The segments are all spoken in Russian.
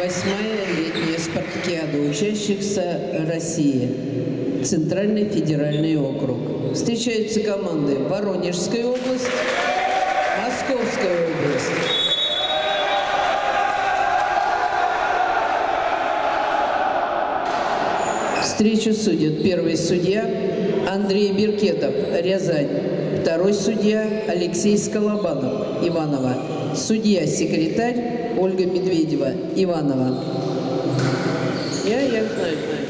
Восьмая летняя спартакиада учащихся России. Центральный федеральный округ. Встречаются команды Воронежская область, Московская область. Встречу судят первый судья Андрей Беркетов, Рязань. Второй судья Алексей Сколобанов, Иванова. Судья-секретарь Ольга Медведева, Иванова. Я, я знаю, знаю.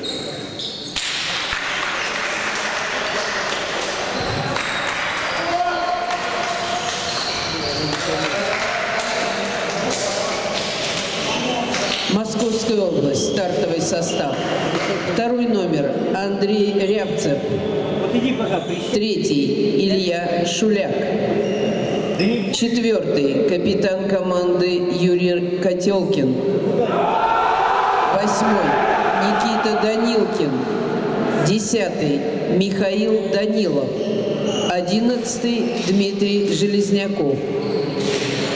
Московская область, стартовый состав. Второй номер Андрей Рябцев. Третий Илья Шуляк. Четвертый капитан команды Юрий Котелкин. Восьмой Никита Данилкин. Десятый Михаил Данилов. Одиннадцатый Дмитрий Железняков.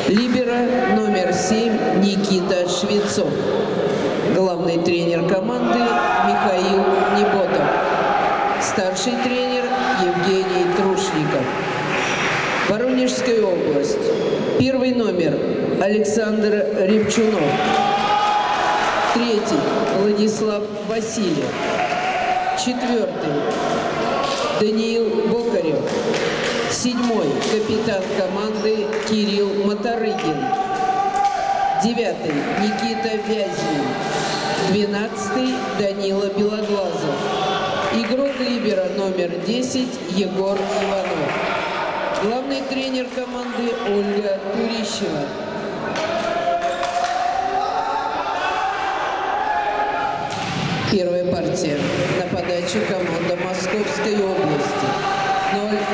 Либера номер 7 Никита Швецов. Главный тренер команды Михаил Неботов. Старший тренер Евгений Трушников. Воронежская область. Первый номер Александр Репчунов. Третий Владислав Васильев. Четвертый Даниил Бокарев. Седьмой капитан команды Кирилл Моторыгин. Девятый Никита Вязьмин. Двенадцатый Данила Белоглазов. Игрок Либера номер 10 Егор Иванов. Главный тренер команды Ольга Турищева. Первая партия. На подаче команда Московской области. 0-0.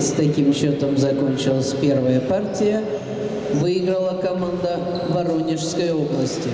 С таким счетом закончилась первая партия. Выиграла команда Воронежской области.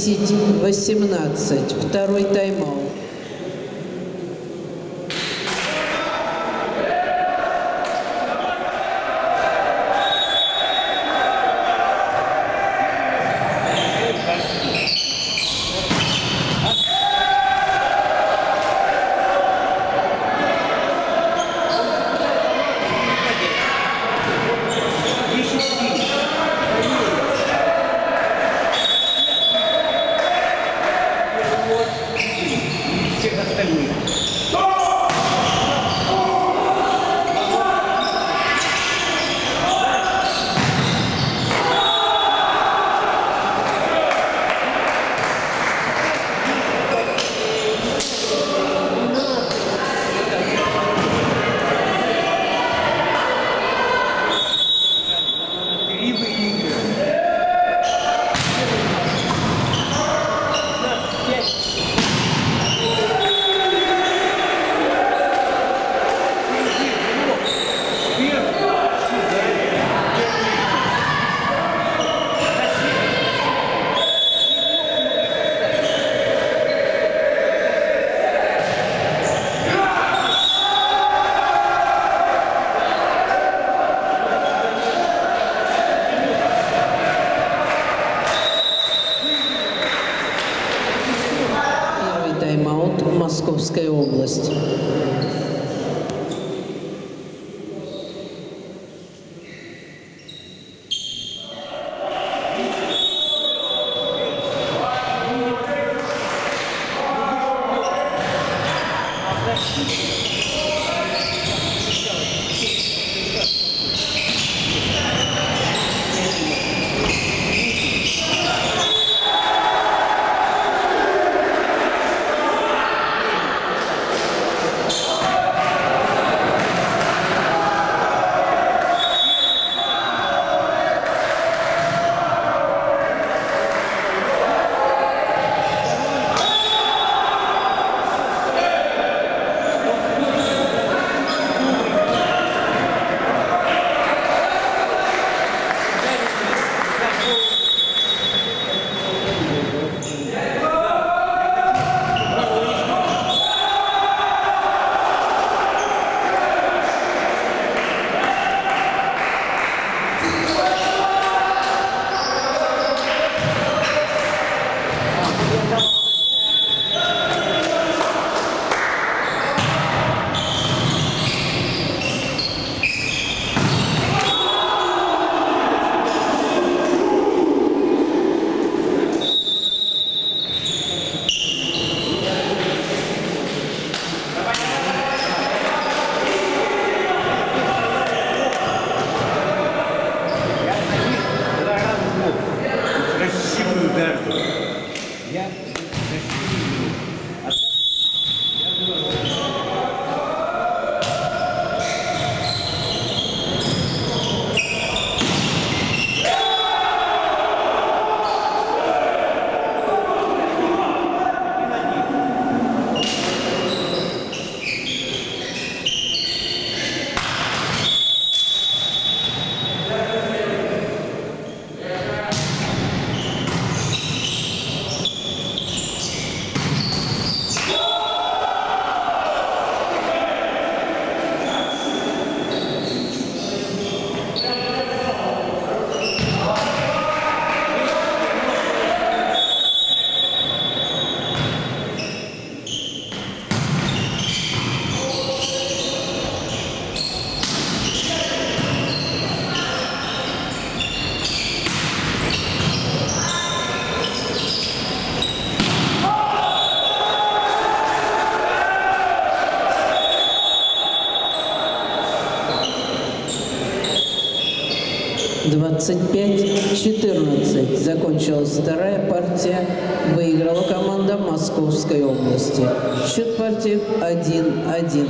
10-18. Второй тайм-аут. 25-14. Закончилась вторая партия. Выиграла команда Московской области. Счет партии 1-1.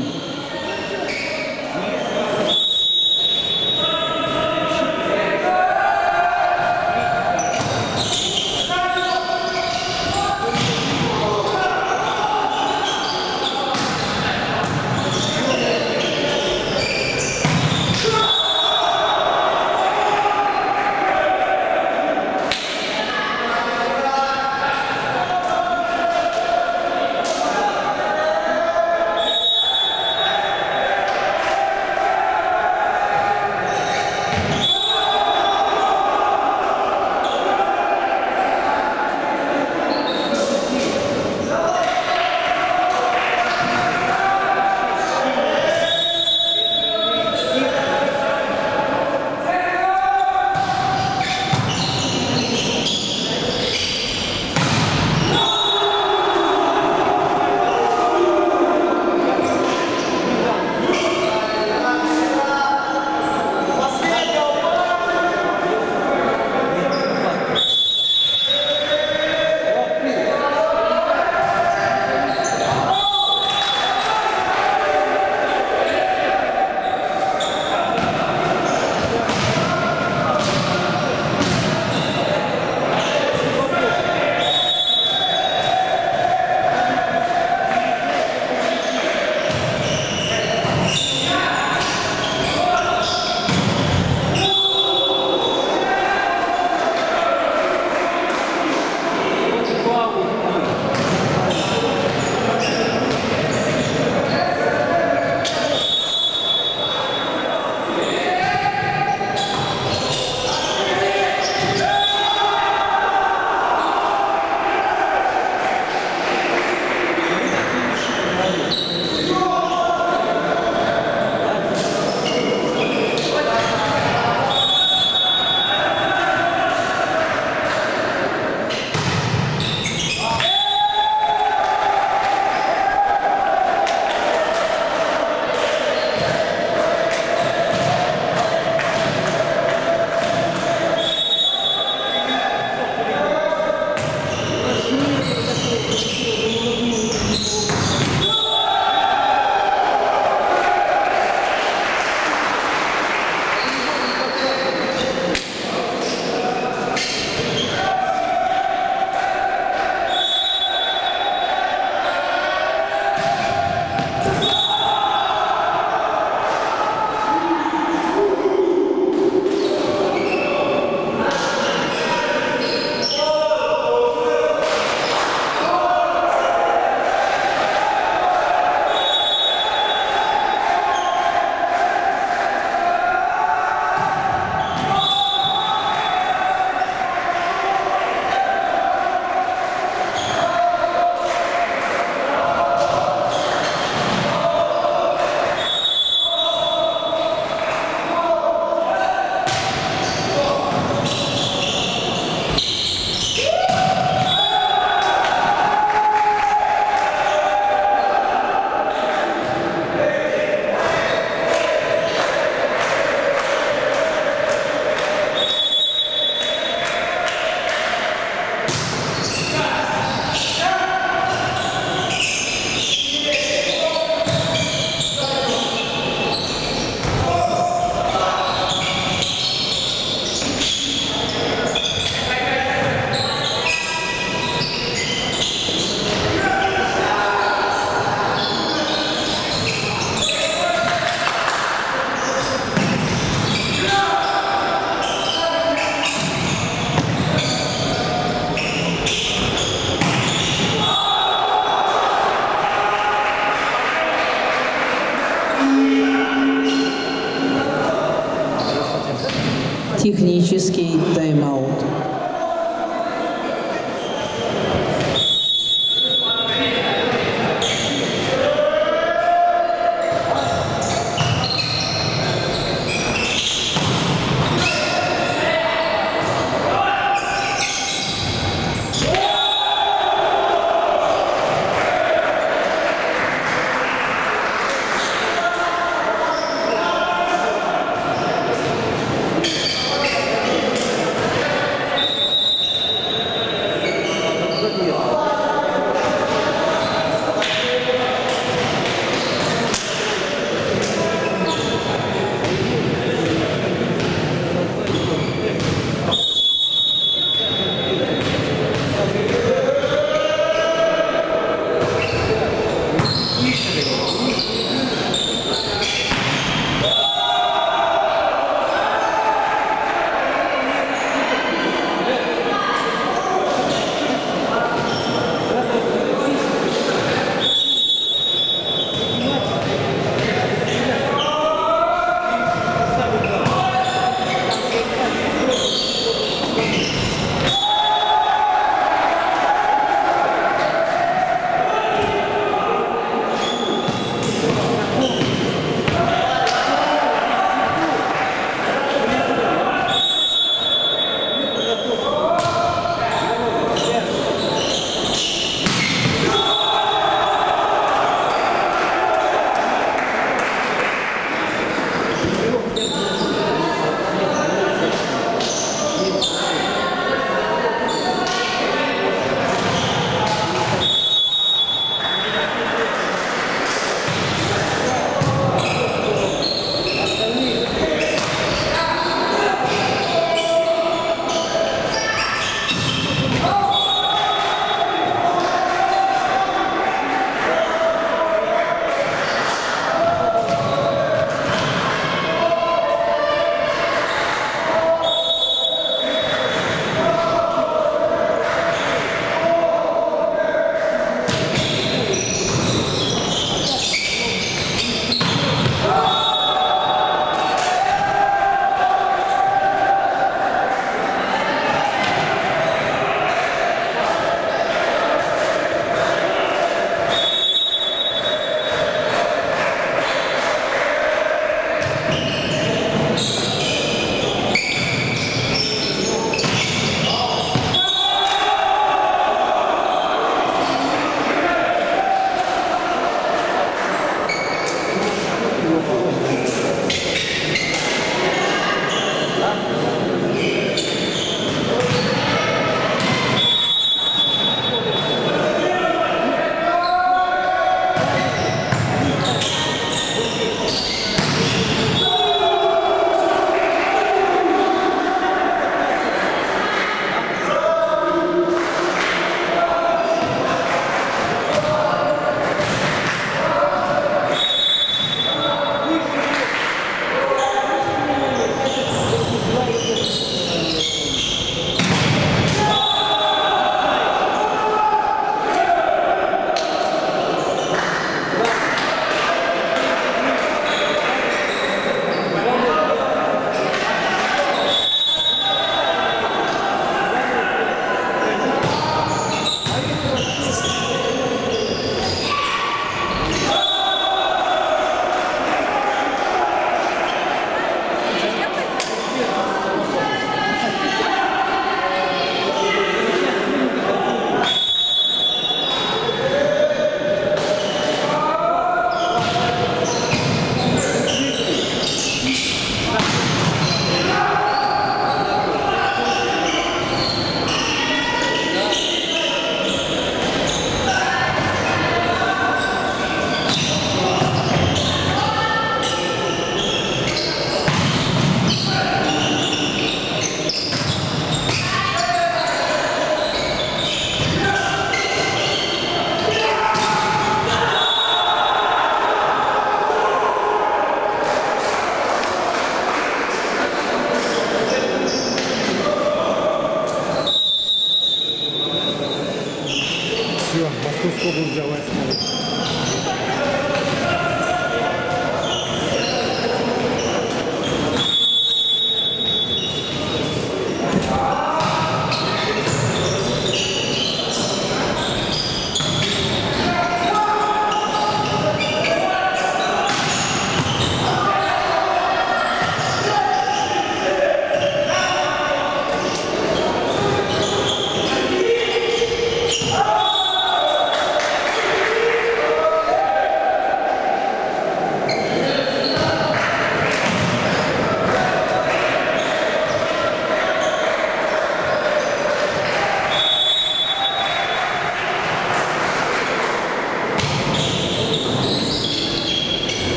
Moskowską Działęską.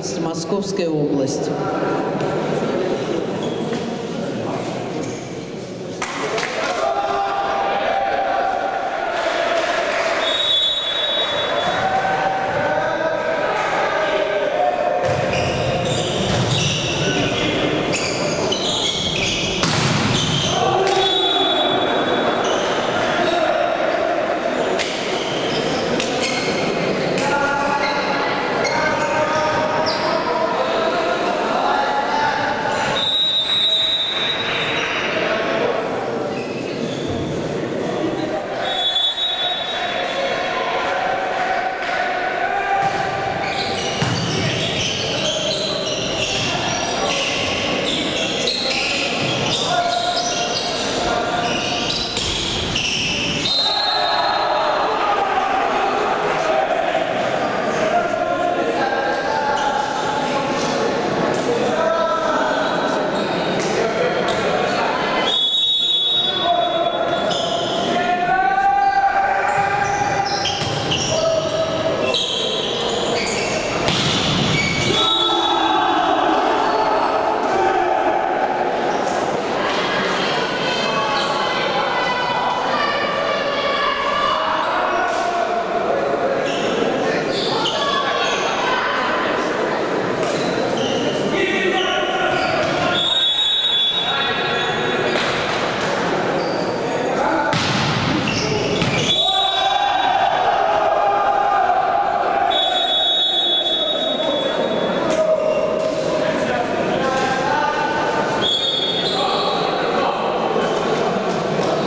18, Московская область.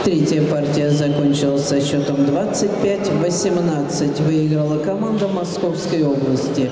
Третья партия закончилась со счетом 25-18. Выиграла команда Московской области.